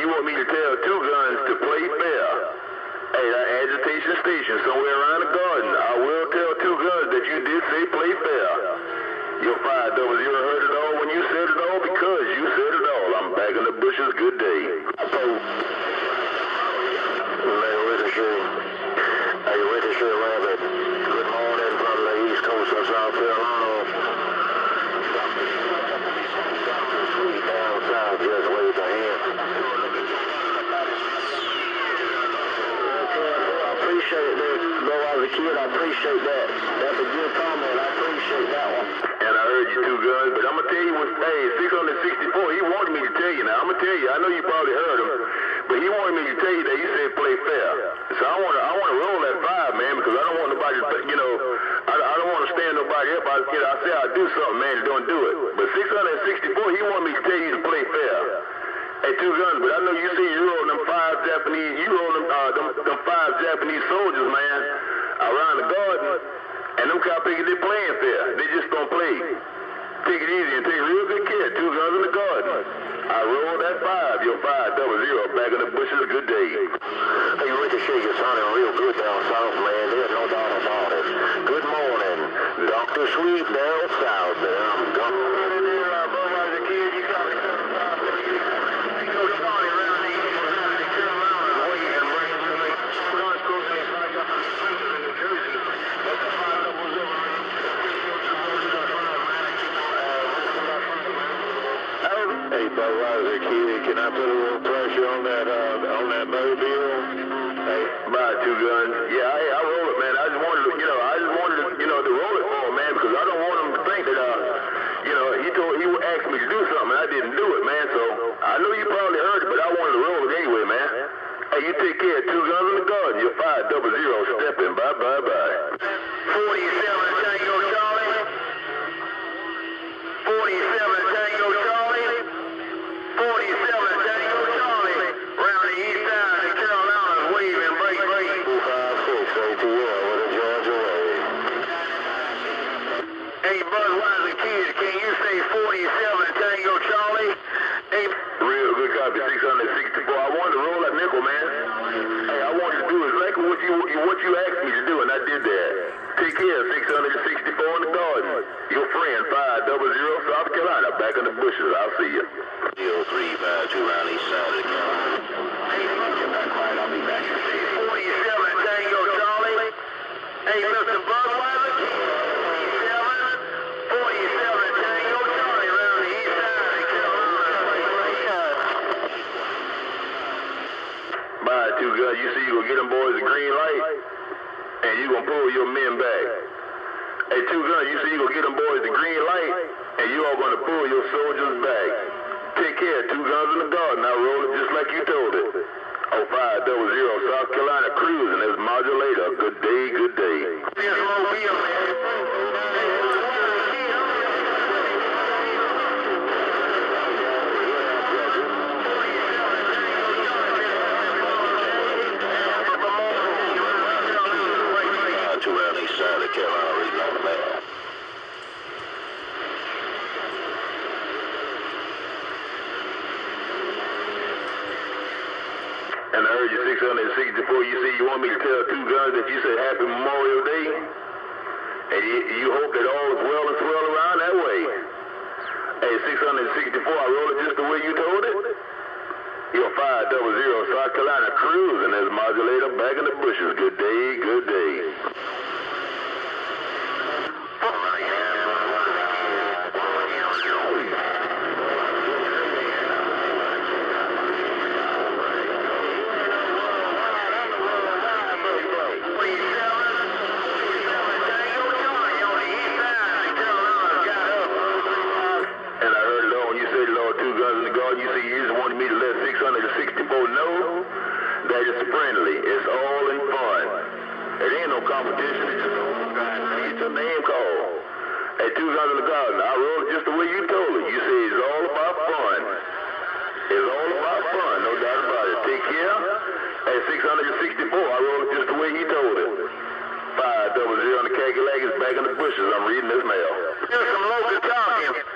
you want me to tell two guns to play fair at an agitation station somewhere around the garden, I will tell two guns that you did say play fair. Double zero heard it all when you said it all because you said it all. I'm back in the bushes. Good day. Man, Richardson. Hey, Richardson Rabbit. Good morning from the east coast of South Carolina. Sweet down south, just wave a hand. I appreciate that. Though I was kid, I appreciate that. That's a good comment. I appreciate that one. And I heard you two guns, but I'm gonna tell you what. Hey, 664. He wanted me to tell you. Now I'm gonna tell you. I know you probably heard him, but he wanted me to tell you that he said play fair. So I want to. I want to roll that five, man, because I don't want nobody. To, you know, I, I don't want to stand nobody up. I, you know, I say I'll do something, man, and don't do it. But 664. He wanted me to tell you to play fair. Hey, two guns, but I know you see you roll them five Japanese. You roll them, uh, them, them five Japanese soldiers, man, around the garden. And them cop pickers, they playing fair. They just don't play. Take it easy and take real good care. Two guns in the garden. I roll that five. You're five double zero. Back in the bushes. Good day. Hey, Ricochet is sounding real good down south, man. There's no doubt about it. Good morning. Dr. Sweet down south there. I'm gone. Hey, Budweiser kid, can I put a little pressure on that uh, on that mobile? Hey, Bye, two guns. Yeah, I, I roll it, man. I just wanted to, you know, I just wanted to, you know, to roll it for him, man, because I don't want him to think that, uh, you know, he told, he asked me to do something, and I didn't do it, man. So I know you probably heard it, but I wanted to roll it anyway, man. Hey, you take care. Two guns in the garden. You're five double zero. Stepping. Bye, bye, bye. Copy, 664. I wanted to roll that nickel, man. Hey, I wanted to do exactly what you what you asked me to do, and I did that. Take care, 664 in the garden. Your friend, 500 South Carolina, back in the bushes. I'll see you. 0352 round east side of the Carolina. I'll be back. 47 Tango Charlie. Hey, Mr. Budweiser. Bye, two guns. You see you gonna get them boys a green light, and you gonna pull your men back. Hey, two guns. You see you gonna get them boys the green light, and you all gonna pull your soldiers back. Take care. Two guns in the garden. I roll it just like you told it. Oh five double zero South Carolina cruising as modulator. Good day, good day. And I heard you 664. You say you want me to tell two guns that you said Happy Memorial Day, and you, you hope that all is well and swell around that way. Hey, 664. I roll it just the way you told it. Double zero South Carolina cruising as modulator back in the bushes. Good day. Competition. Just it's a name call. Hey, two guns in the garden. I rolled it just the way you told it. You say it's all about fun. It's all about fun, no doubt about it. Take care. Hey, 664. I rolled it just the way he told it. Five double zero on the leg is back in the bushes. I'm reading this mail. Here's some local talking.